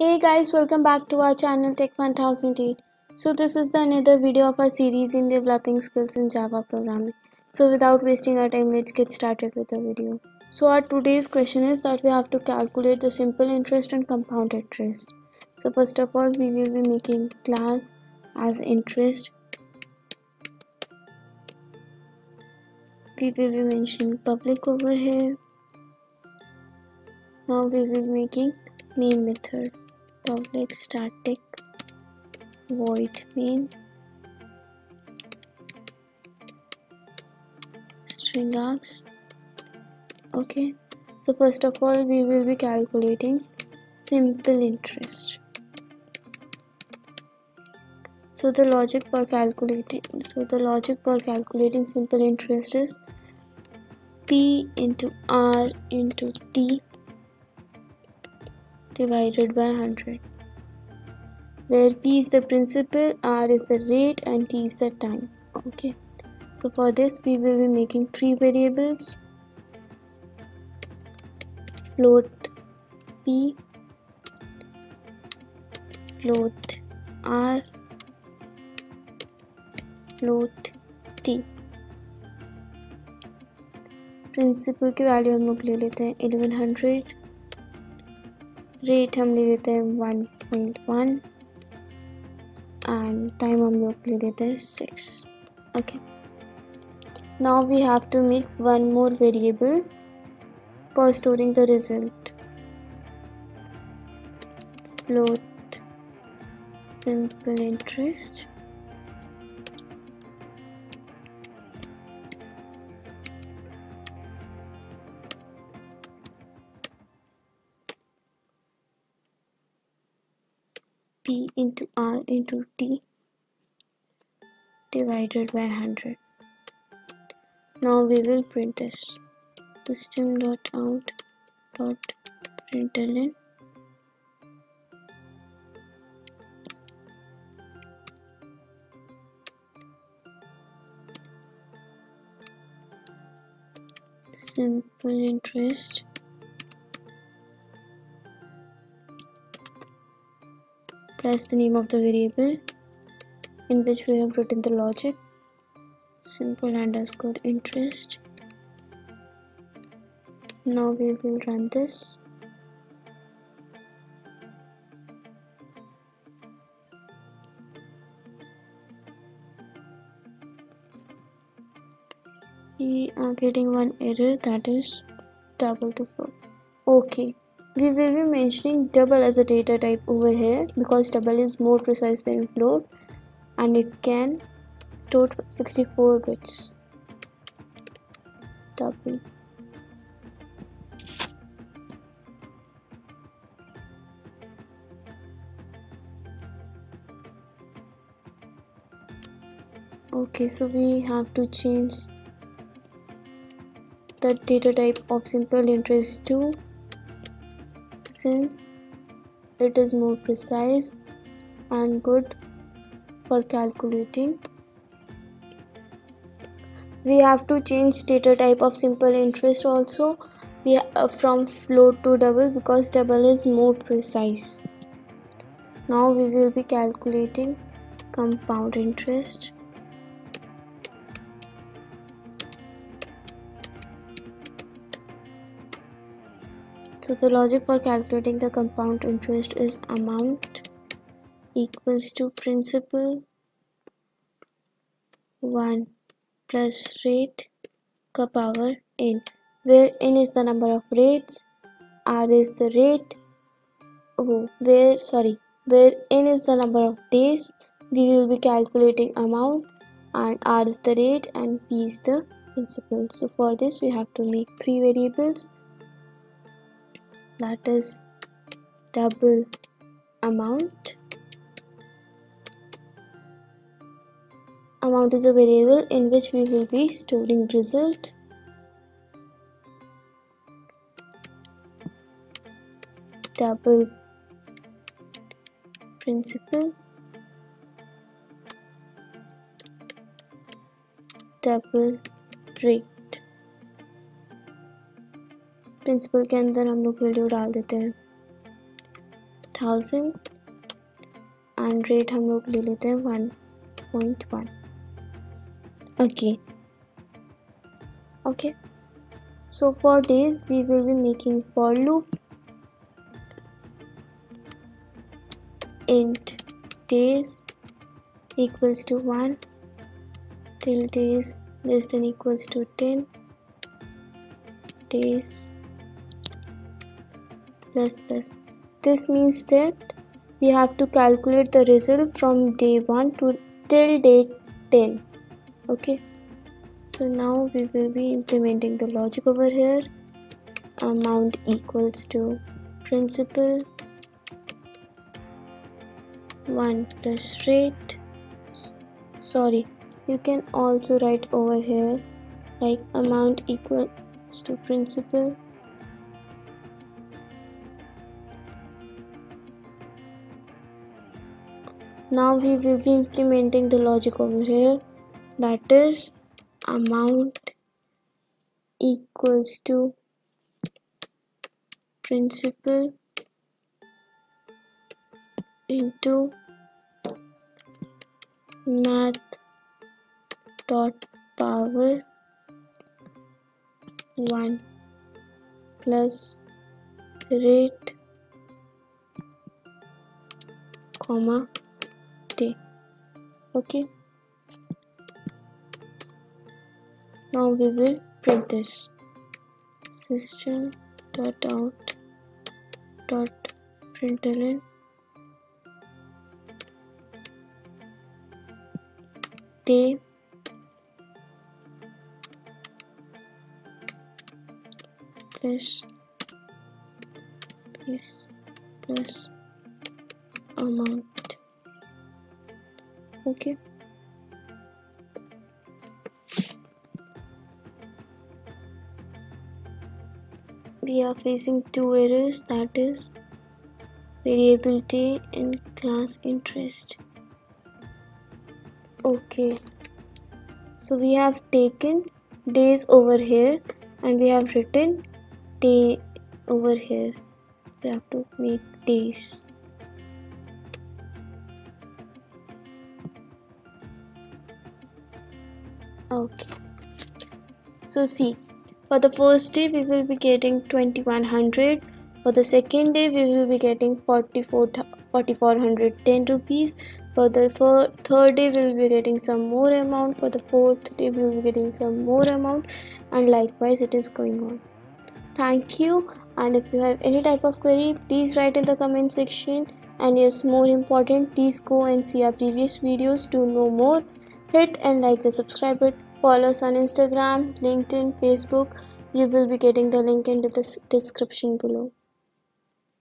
Hey guys, welcome back to our channel Tekh 1008. So this is the another video of our series in developing skills in Java programming. So without wasting our time, let's get started with the video. So our today's question is that we have to calculate the simple interest and compound interest. So first of all, we will be making class as interest. We will be mentioning public over here. Now we will be making main method public static void main. String args. Okay. So first of all we will be calculating simple interest. So the logic for calculating so the logic for calculating simple interest is p into r into t divided by 100 where p is the principal r is the rate and t is the time okay so for this we will be making three variables float p float r float t principal की value हम लोग ले लेते हैं 1100 rate हम ले लेते हैं one point one and time हम लोग ले लेते हैं six okay now we have to make one more variable for storing the result float simple interest Into r into t divided by 100 now we will print this. System dot out dot println. Simple interest plus the name of the variable in which we have written the logic. Simple underscore interest. Now we will run this. We are getting one error that is double to float okay we will be mentioning double as a data type over here because double is more precise than float and it can store 64 bits. Double. Okay so we have to change the data type of simple interest to since it is more precise and good for calculating. We have to change data type of simple interest also. We, uh, from float to double because double is more precise. Now we will be calculating compound interest So the logic for calculating the compound interest is amount equals to principal 1 plus rate ka power n where n is the number of rates r is the rate oh where sorry where n is the number of days we will be calculating amount and r is the rate and p is the principal. So for this we have to make three variables that is double amount. Amount is a variable in which we will be storing result. Double principal. Double rate principal के अंदर हम लोग value डाल देते हैं thousand and rate हम लोग ले लेते हैं one point one okay okay so for days we will be making for loop int days equals to 1 till days less than equals to 10 days plus plus this means that we have to calculate the result from day 1 to till day 10 okay? So now we will be implementing the logic over here. Amount equals to principal. 1 plus rate. Sorry you can also write over here like amount equals to principal now we will be implementing the logic over here. That is amount equals to principal into math dot power 1 plus rate comma okay now we will print this system dot out dot println. Day plus plus plus amount okay. We are facing two errors that is variability and class interest. Okay. So we have taken days over here and we have written day over here. We have to make days okay. So see for the first day we will be getting 2100 for the second day we will be getting 44 4410 rupees. For the third day we will be getting some more amount. For the fourth day we will be getting some more amount and likewise it is going on. Thank you. And if you have any type of query please write in the comment section. And yes more important please go and see our previous videos to know more hit and like the subscribe button Follow us on Instagram, LinkedIn, Facebook. You will be getting the link in the description below.